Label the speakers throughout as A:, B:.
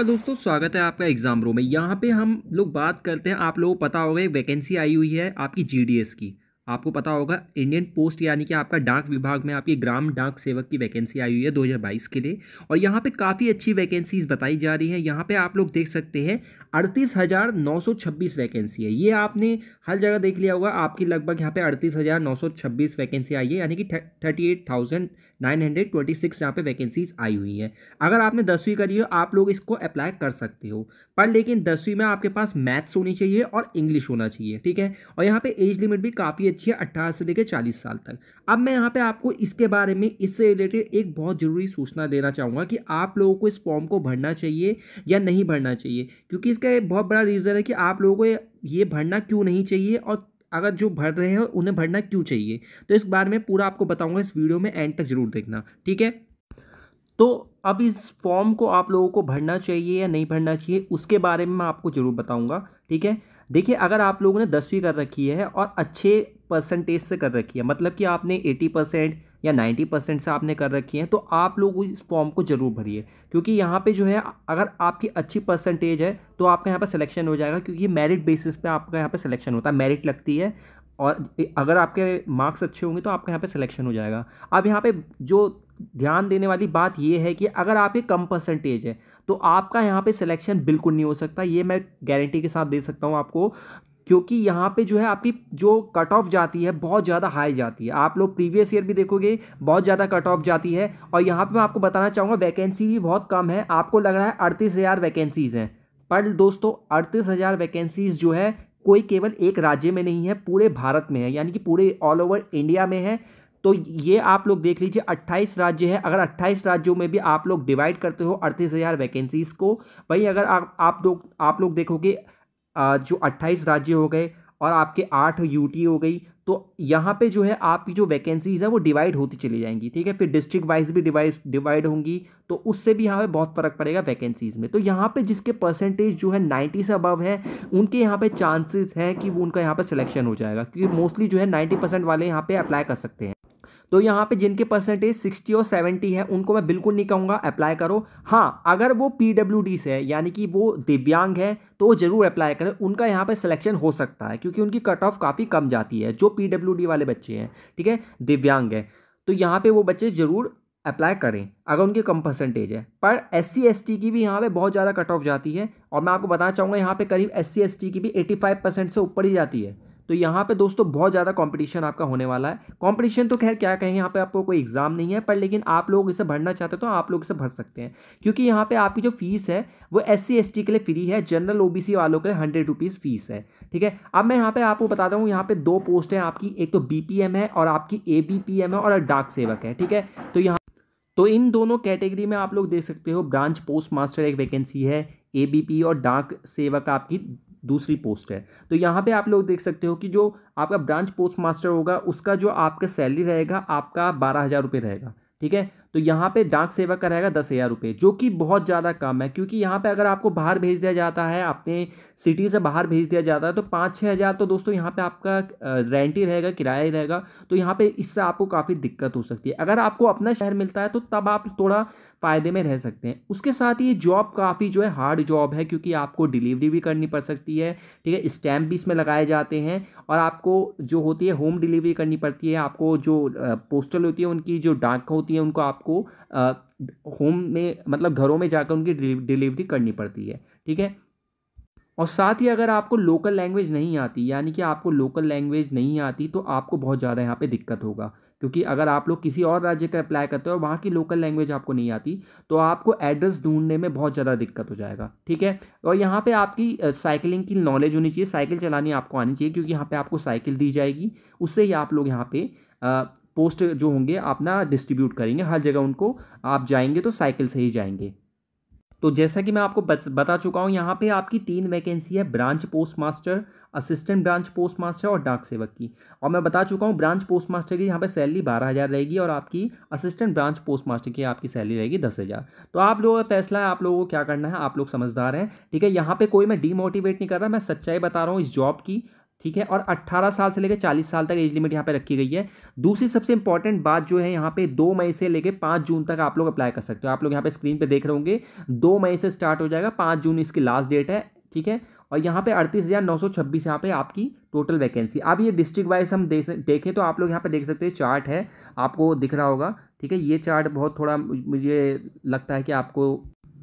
A: नमस्कार दोस्तों, स्वागत है आपका एग्ज़ाम रो में। यहाँ पे हम लोग बात करते हैं, आप लोगों को पता होगा, एक वैकेंसी आई हुई है आपकी जीडीएस की। आपको पता होगा इंडियन पोस्ट यानी कि आपका डाक विभाग में आपकी ग्राम डाक सेवक की वैकेंसी आई हुई है 2022 के लिए। और यहाँ पे काफ़ी अच्छी वैकेंसीज बताई जा रही हैं। यहाँ पे आप लोग देख सकते हैं, अड़तीस हज़ार नौ सौ छब्बीस वैकेंसी है। ये आपने हर जगह देख लिया होगा, आपकी लगभग यहाँ पे अड़तीस हज़ार नौ सौ छब्बीस वैकेंसी आई है, यानी कि thirty eight thousand nine hundred twenty six यहाँ पर वैकेंसीज आई हुई हैं। अगर आपने दसवीं करी हो, आप लोग इसको अप्लाई कर सकते हो। पर लेकिन दसवीं में आपके पास मैथ्स होनी चाहिए और इंग्लिश होना चाहिए, ठीक है? और यहाँ पे एज लिमिट भी काफ़ी अच्छी है, अट्ठारह से लेकर चालीस साल तक। अब मैं यहाँ पे आपको इसके बारे में, इससे रिलेटेड एक बहुत ज़रूरी सूचना देना चाहूँगा कि आप लोगों को इस फॉर्म को भरना चाहिए या नहीं भरना चाहिए? क्योंकि इसका एक बहुत बड़ा रीज़न है कि आप लोगों को ये भरना क्यों नहीं चाहिए और अगर जो भर रहे हैं, उन्हें भरना क्यों चाहिए? तो इस बारे में पूरा आपको बताऊँगा, इस वीडियो में एंड तक ज़रूर देखना, ठीक है? तो अब इस फॉर्म को आप लोगों को भरना चाहिए या नहीं भरना चाहिए, उसके बारे में मैं आपको ज़रूर बताऊँगा, ठीक है? देखिए, अगर आप लोगों ने दसवीं कर रखी है और अच्छे परसेंटेज से कर रखी है मतलब कि आपने एटी परसेंट या नाइन्टी परसेंट से आपने कर रखी है तो आप लोग इस फॉर्म को ज़रूर भरिए। क्योंकि यहाँ पे जो है, अगर आपकी अच्छी परसेंटेज है तो आपका यहाँ पर सिलेक्शन हो जाएगा, क्योंकि मेरिट बेसिस पे आपका यहाँ पर सिलेक्शन होता है मेरिट लगती है। और अगर आपके मार्क्स अच्छे होंगे तो आपका यहाँ पे सिलेक्शन हो जाएगा। अब यहाँ पे जो ध्यान देने वाली बात ये है कि अगर आपके कम परसेंटेज है तो आपका यहाँ पे सिलेक्शन बिल्कुल नहीं हो सकता। ये मैं गारंटी के साथ दे सकता हूँ आपको, क्योंकि यहाँ पे जो है आपकी जो कट ऑफ़ जाती है, बहुत ज़्यादा हाई जाती है। आप लोग प्रीवियस ईयर भी देखोगे, बहुत ज़्यादा कट ऑफ़ जाती है। और यहाँ पे मैं आपको बताना चाहूँगा वैकेंसी भी बहुत कम है। आपको लग रहा है अड़तीस हज़ार वैकेंसीज़ हैं। पर दोस्तों, अड़तीस हज़ार वैकेंसीज़ जो है कोई केवल एक राज्य में नहीं है, पूरे भारत में है, यानी कि पूरे ऑल ओवर इंडिया में है। तो ये आप लोग देख लीजिए 28 राज्य है। अगर 28 राज्यों में भी आप लोग डिवाइड करते हो अड़तीस हज़ार वैकेंसीज़ को, वहीं अगर आप आप लोग आप लोग देखोगे जो 28 राज्य हो गए और आपके आठ यूटी हो गई तो यहाँ पे जो है आपकी जो वैकेंसीज़ है, वो डिवाइड होती चली जाएँगी, ठीक है? फिर डिस्ट्रिक्ट वाइज भी डिवाइड डिवाइड होंगी तो उससे भी यहाँ पे बहुत फ़र्क पड़ेगा वैकेंसीज़ में। तो यहाँ पे जिसके परसेंटेज जो है नाइन्टी से अबव है, उनके यहाँ पे चांसेस हैं कि वो उनका यहाँ पे सिलेक्शन हो जाएगा, क्योंकि मोस्टली जो है नाइन्टी परसेंट वाले यहाँ पर अप्लाई कर सकते हैं। तो यहाँ पे जिनके परसेंटेज सिक्सटी और सेवेंटी है, उनको मैं बिल्कुल नहीं कहूँगा अप्लाई करो। हाँ अगर वो पी डब्ल्यू डी से है, यानी कि वो दिव्यांग है तो ज़रूर अप्लाई करें। उनका यहाँ पे सिलेक्शन हो सकता है, क्योंकि उनकी कट ऑफ़ काफ़ी कम जाती है, जो पी डब्ल्यू डी वाले बच्चे हैं, ठीक है? दिव्यांग है। तो यहाँ पे वो बच्चे ज़रूर अप्लाई करें, अगर उनकी कम परसेंटेज है। पर एस सी की भी यहाँ पे बहुत ज़्यादा कट ऑफ़ जाती है, और मैं आपको बताना चाहूँगा, यहाँ पे करीब एस सी की भी एटी फाइव परसेंट से ऊपर ही जाती है। तो यहाँ पे दोस्तों बहुत ज़्यादा कंपटीशन आपका होने वाला है। कंपटीशन तो खैर क्या कहें, यहाँ पे आपको कोई एग्ज़ाम नहीं है, पर लेकिन आप लोग इसे भरना चाहते हो तो आप लोग इसे भर सकते हैं। क्योंकि यहाँ पे आपकी जो फ़ीस है, वो एस सी के लिए फ्री है जनरल ओबीसी वालों के लिए हंड्रेड रुपीज़ फ़ीस है, ठीक है? अब मैं यहाँ पर आपको बता दूँ, यहाँ पे दो पोस्ट है आपकी, एक तो बीपीएम है और आपकी एबीपीएम है और डाक सेवक है, ठीक है? तो यहाँ तो इन दोनों कैटेगरी में आप लोग देख सकते हो ब्रांच पोस्ट मास्टर एक वैकेंसी है एबीपी और डाक सेवक आपकी दूसरी पोस्ट है। तो यहाँ पे आप लोग देख सकते हो कि जो आपका ब्रांच पोस्ट मास्टर होगा, उसका जो आपका सैलरी रहेगा, आपका बारह हज़ार रुपये रहेगा। ठीक है? तो यहाँ पे डाक सेवा का रहेगा दस हज़ार रुपये, जो कि बहुत ज़्यादा कम है, क्योंकि यहाँ पे अगर आपको बाहर भेज दिया जाता है अपने सिटी से बाहर भेज दिया जाता है तो पाँच छः हज़ार तो दोस्तों यहाँ पे आपका रेंट ही रहेगा, किराया ही रहेगा तो यहाँ पे इससे आपको काफ़ी दिक्कत हो सकती है। अगर आपको अपना शहर मिलता है तो तब आप थोड़ा फ़ायदे में रह सकते हैं। उसके साथ ये जॉब काफ़ी जो है हार्ड जॉब है, क्योंकि आपको डिलीवरी भी करनी पड़ सकती है, ठीक है स्टैम्प भी इसमें लगाए जाते हैं, और आपको जो होती है होम डिलीवरी करनी पड़ती है, आपको जो पोस्टल होती है, उनकी जो डाक होती है, उनको आपको होम में मतलब घरों में जाकर उनकी डिलीवरी करनी पड़ती है, ठीक है? और साथ ही अगर आपको लोकल लैंग्वेज नहीं आती, यानी कि आपको लोकल लैंग्वेज नहीं आती तो आपको बहुत ज़्यादा यहाँ पे दिक्कत होगा। क्योंकि अगर आप लोग किसी और राज्य का अप्लाई करते हो और वहाँ की लोकल लैंग्वेज आपको नहीं आती तो आपको एड्रेस ढूँढने में बहुत ज़्यादा दिक्कत हो जाएगा, ठीक है? और यहाँ पे आपकी साइकिलिंग की नॉलेज होनी चाहिए साइकिल चलानी आपको आनी चाहिए, क्योंकि यहाँ पे आपको साइकिल दी जाएगी, उससे ही आप लोग यहाँ पे पोस्ट जो होंगे अपना डिस्ट्रीब्यूट करेंगे हर जगह उनको। आप जाएँगे तो साइकिल से ही जाएँगे। तो जैसा कि मैं आपको बता चुका हूँ, यहाँ पे आपकी तीन वैकेंसी है branch post master assistant branch post master और डाक सेवक की। और मैं बता चुका हूँ ब्रांच पोस्ट मास्टर की यहाँ पे सैलरी बारह हज़ार रहेगी और आपकी असिस्टेंट ब्रांच पोस्ट मास्टर की आपकी सैलरी रहेगी दस हज़ार। तो आप लोगों का फैसला है, आप लोगों को क्या करना है, आप लोग समझदार हैं, ठीक है? यहाँ पर कोई मैं डीमोटिवेट नहीं कर रहा, मैं सच्चाई बता रहा हूँ इस जॉब की। ठीक है? और 18 साल से लेकर 40 साल तक एज लिमिट यहाँ पे रखी गई है। दूसरी सबसे इंपॉर्टेंट बात जो है यहाँ पे दो मई से लेकर पाँच जून तक आप लोग अप्लाई कर सकते हो। आप लोग यहाँ पे स्क्रीन पे देख रहे होंगे, दो मई से स्टार्ट हो जाएगा, पाँच जून इसकी लास्ट डेट है, ठीक है? और यहाँ पे अड़तीस हज़ार नौ सौ छब्बीस यहाँ पे आपकी टोटल वैकेंसी अब ये डिस्ट्रिक्ट वाइज हम देख देखें तो आप लोग यहाँ पे देख सकते हैं चार्ट है, आपको दिख रहा होगा, ठीक है? ये चार्ट बहुत थोड़ा मुझे लगता है कि आपको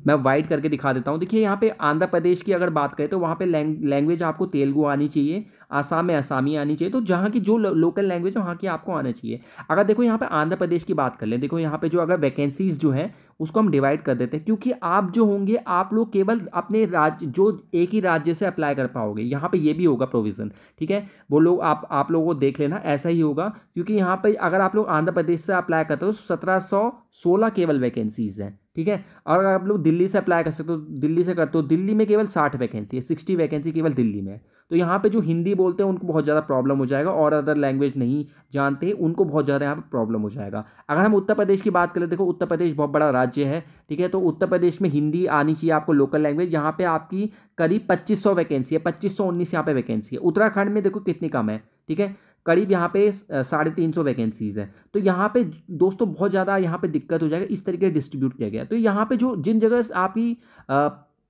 A: मैं वाइड करके दिखा देता हूँ। देखिए, यहाँ पे आंध्र प्रदेश की अगर बात करें तो वहाँ पे लैंग्वेज आपको तेलुगु आनी चाहिए, आसाम में आसामी आनी चाहिए। तो जहाँ की जो लोकल लैंग्वेज है, वहाँ की आपको आना चाहिए। अगर देखो, यहाँ पे आंध्र प्रदेश की बात कर लें, देखो, यहाँ पे जो अगर वैकेंसीज जो हैं, उसको हम डिवाइड कर देते हैं। क्योंकि आप जो होंगे, आप लोग केवल अपने राज्य, जो एक ही राज्य से अप्लाई कर पाओगे। यहाँ पे ये भी होगा प्रोविज़न ठीक है? वो लोग, आप आप लोगों को देख लेना, ऐसा ही होगा। क्योंकि यहाँ पे अगर आप लोग आंध्र प्रदेश से अप्लाई करते हो, सत्रह सौ सोलह केवल वैकेंसीज हैं, ठीक है? और अगर आप लोग दिल्ली से अप्लाई कर सकते हो दिल्ली से करते हो, दिल्ली में केवल साठ वैकेंसी है सिक्सटी वैकेंसी केवल दिल्ली में है। तो यहाँ पे जो हिंदी बोलते हैं, उनको बहुत ज़्यादा प्रॉब्लम हो जाएगा और अदर लैंग्वेज नहीं जानते उनको बहुत ज़्यादा यहाँ पे प्रॉब्लम हो जाएगा। अगर हम उत्तर प्रदेश की बात करें, देखो उत्तर प्रदेश बहुत बड़ा राज्य है, ठीक है? तो उत्तर प्रदेश में हिंदी आनी चाहिए आपको लोकल लैंग्वेज यहाँ पर आपकी करीब पच्चीस वैकेंसी है, पच्चीस सौ यहाँ पे वैकेंसी है। उत्तराखंड में देखो कितनी कम है, ठीक है? करीब यहाँ पे साढ़े तीन सौ वैकेंसीज़ हैं। तो यहाँ पे दोस्तों बहुत ज़्यादा यहाँ पे दिक्कत हो जाएगा, इस तरीके डिस्ट्रीब्यूट किया गया। तो यहाँ पे जो जिन जगह आप ही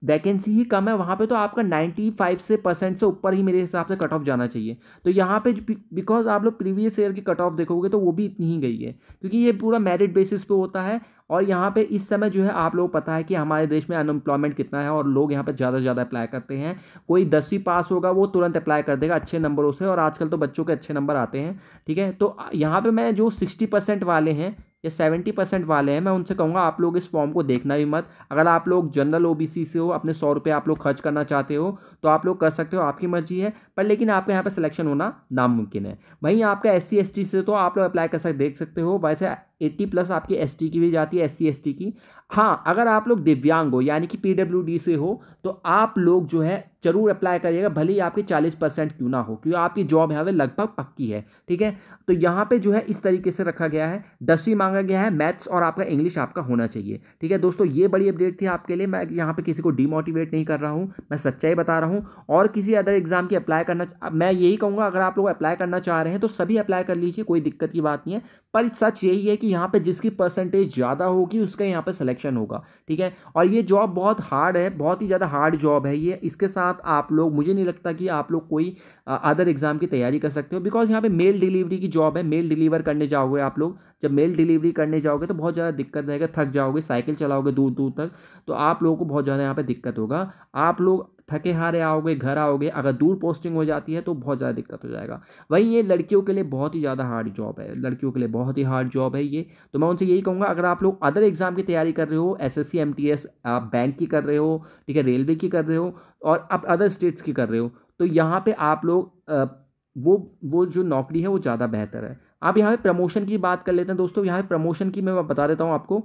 A: वैकेंसी ही कम है, वहाँ पे तो आपका नाइन्टी फाइव से परसेंट से ऊपर ही मेरे हिसाब से कट ऑफ़ जाना चाहिए। तो यहाँ पे बिकॉज़ आप लोग प्रीवियस ईयर की कट ऑफ़ देखोगे तो वो भी इतनी ही गई है, क्योंकि ये पूरा मेरिट बेसिस पे होता है और यहाँ पे इस समय जो है आप लोग पता है कि हमारे देश में अनएम्प्लॉयमेंट कितना है और लोग यहाँ पे ज़्यादा से ज़्यादा अप्लाई करते हैं। कोई दसवीं पास होगा, वो तुरंत अप्लाई कर देगा अच्छे नंबरों से और आजकल तो बच्चों के अच्छे नंबर आते हैं, ठीक है? तो यहाँ पर मैं जो सिक्सटी परसेंट वाले हैं या सेवेंटी परसेंट वाले हैं, मैं उनसे कहूँगा, आप लोग इस फॉर्म को देखना भी मत। अगर आप लोग जनरल ओबीसी से हो, अपने सौ रुपये आप लोग खर्च करना चाहते हो तो आप लोग कर सकते हो, आपकी मर्ज़ी है, पर लेकिन आपके यहाँ पर सिलेक्शन होना नामुमकिन है। वहीं आपका एस सी से तो आप लोग अप्लाई कर सकते देख सकते हो, वैसे एट्टी प्लस आपकी एस की भी जाती है एस सी की। हाँ अगर आप लोग दिव्यांग हो, यानी कि पी से हो तो आप लोग जो है, ज़रूर अप्लाई करिएगा, भले ही आपकी चालीस परसेंट क्यों ना हो, क्योंकि आपकी जॉब यहाँ पे लगभग पक्की है, ठीक है? तो यहाँ पे जो है, इस तरीके से रखा गया है। दसवीं मांगा गया है, मैथ्स और आपका इंग्लिश आपका होना चाहिए, ठीक है? दोस्तों, ये बड़ी अपडेट थी आपके लिए, मैं यहाँ पे किसी को डिमोटिवेट नहीं कर रहा हूँ, मैं सच्चाई बता रहा हूँ, और किसी अदर एग्ज़ाम की अप्लाई करना मैं यही कहूँगा, अगर आप लोग अप्लाई करना चाह रहे हैं तो सभी अप्लाई कर लीजिए, कोई दिक्कत की बात नहीं है, पर सच यही है कि यहाँ पे जिसकी परसेंटेज ज़्यादा होगी, उसका यहाँ पे सिलेक्शन होगा, ठीक है? और ये जॉब बहुत हार्ड है, बहुत ही ज़्यादा हार्ड जॉब है ये। इसके साथ आप लोग, मुझे नहीं लगता कि आप लोग कोई अदर एग्ज़ाम की तैयारी कर सकते हो बिकॉज़ यहाँ पे मेल डिलीवरी की जॉब है मेल डिलीवर करने जाओगे आप लोग। जब मेल डिलीवरी करने जाओगे तो बहुत ज़्यादा दिक्कत रहेगा, थक जाओगे साइकिल चलाओगे दूर दूर तक तो आप लोगों को बहुत ज़्यादा यहाँ पर दिक्कत होगा। आप लोग थके हारे आओगे, घर आओगे, अगर दूर पोस्टिंग हो जाती है तो बहुत ज़्यादा दिक्कत हो जाएगा। वहीं ये लड़कियों के लिए बहुत ही ज़्यादा हार्ड जॉब है। लड़कियों के लिए बहुत ही हार्ड जॉब है ये। तो मैं उनसे यही कहूँगा, अगर आप लोग अदर एग्ज़ाम की तैयारी कर रहे हो एस एस आप बैंक की कर रहे हो, ठीक है रेलवे की कर रहे हो और आप अदर स्टेट्स की कर रहे हो तो यहाँ पर आप लोग वो वो जो नौकरी है वो ज़्यादा बेहतर है। आप यहाँ पे प्रमोशन की बात कर लेते हैं दोस्तों, यहाँ पे प्रमोशन की मैं बता देता हूँ आपको।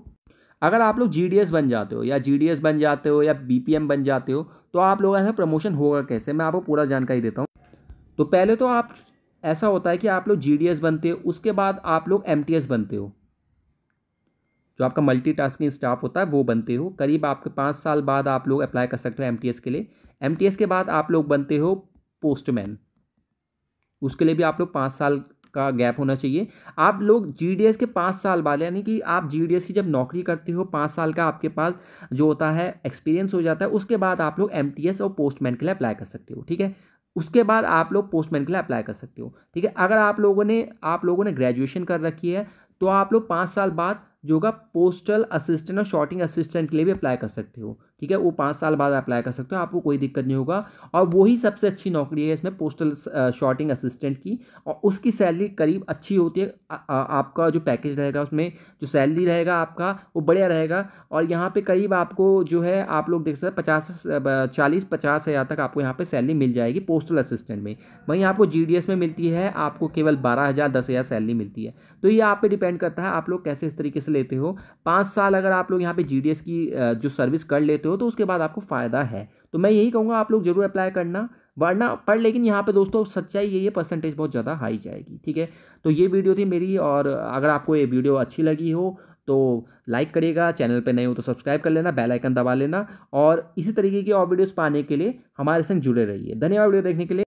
A: अगर आप लोग जीडीएस बन जाते हो या जीडीएस बन जाते हो या बीपीएम बन जाते हो तो आप लोगों में प्रमोशन होगा कैसे? मैं आपको पूरा जानकारी देता हूँ। तो पहले तो आप, ऐसा होता है कि आप लोग जीडीएस बनते हो, उसके बाद आप लोग एमटीएस बनते हो। जो आपका मल्टी स्टाफ होता है, वो बनते हो। करीब आपके पाँच साल बाद आप लोग अप्लाई कर सकते हो एमटीएस के लिए। एमटीएस के बाद आप लोग बनते हो पोस्टमैन उसके लिए भी आप लोग पाँच साल का गैप होना चाहिए। आप लोग जीडीएस के पाँच साल बाद, यानी कि आप जीडीएस की जब नौकरी करते हो, पाँच साल का आपके पास जो होता है एक्सपीरियंस हो जाता है, उसके बाद आप लोग एमटीएस और पोस्टमैन के लिए अप्लाई कर सकते हो, ठीक है? उसके बाद आप लोग पोस्टमैन के लिए अप्लाई कर सकते हो, ठीक है? अगर आप लोगों ने, आप लोगों ने ग्रेजुएशन कर रखी है तो आप लोग पाँच साल बाद जो होगा पोस्टल असिस्टेंट और शॉर्टिंग असिस्टेंट के लिए भी अप्लाई कर सकते हो। ठीक है? वो पाँच साल बाद अप्लाई कर सकते हो आपको कोई दिक्कत नहीं होगा। और वही सबसे अच्छी नौकरी है इसमें पोस्टल शॉर्टिंग असिस्टेंट की। और उसकी सैलरी करीब अच्छी होती है। आ, आ, आपका जो पैकेज रहेगा उसमें जो सैलरी रहेगा आपका वो बढ़िया रहेगा। और यहाँ पे करीब आपको जो है आप लोग देख सकते हैं पचास चालीस पचास हज़ार तक आपको यहाँ पर सैलरी मिल जाएगी पोस्टल असिस्टेंट में। वहीं आपको जीडीएस में मिलती है आपको केवल बारह हज़ार दस हज़ार सैलरी मिलती है। तो ये आप पे डिपेंड करता है आप लोग कैसे इस तरीके से लेते हो। पाँच साल अगर आप लोग यहाँ पे जी की जो सर्विस कर लेते हो तो उसके बाद आपको फ़ायदा है। तो मैं यही कहूँगा, आप लोग ज़रूर अप्लाई करना, वरना, पर लेकिन यहाँ पे दोस्तों, सच्चाई यही है परसेंटेज बहुत ज़्यादा हाई जाएगी, ठीक है? तो ये वीडियो थी मेरी, और अगर आपको ये वीडियो अच्छी लगी हो तो लाइक करिएगा चैनल पे नए हो तो सब्सक्राइब कर लेना बेल आइकन दबा लेना, और इसी तरीके की और वीडियोस पाने के लिए हमारे संग जुड़े रहिए। धन्यवाद वीडियो देखने के लिए।